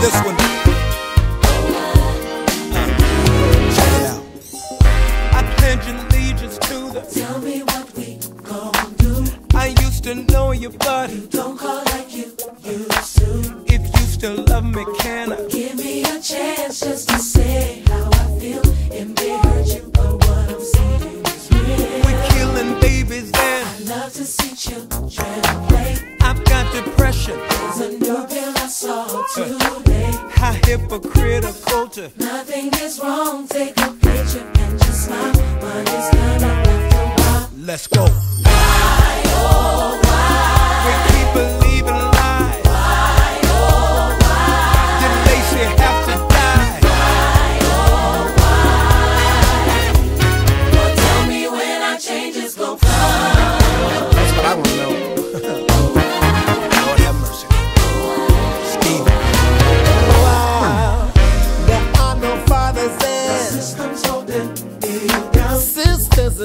this one. Uh, I pledge allegiance to. Tell me what we gon' do. I used to know you, but you don't call like you used to. If you still love me, can I? Give me a chance just to say how I feel. Hurt you, but what I'm is real. We're killing babies, I love to see children play. I've got depression. There's a new pill I saw today. How hypocritical to Nothing is wrong. Take a picture and just smile. But it's gonna after a while. Let's go.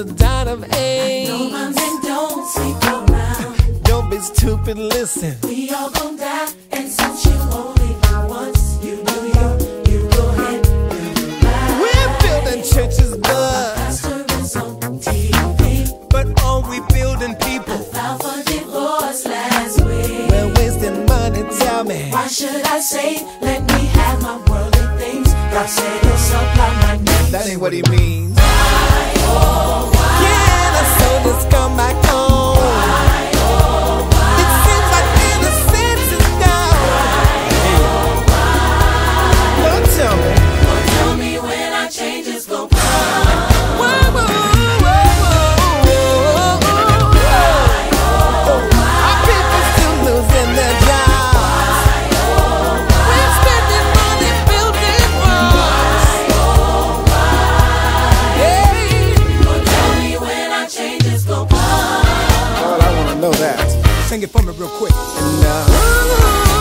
Dying of No, age. my men don't sleep around. Don't be stupid, listen. We all gon' die, and since you only live once, you do you, you go ahead, you do. We're building churches, but on TV. But are we building people? Filed for divorce last week. we're wasting money. Tell me, Why should I say, let me have my worldly things? God said supply my needs. that ain't what he means. Sing it for me real quick. And, uh,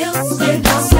Deus, pedaço.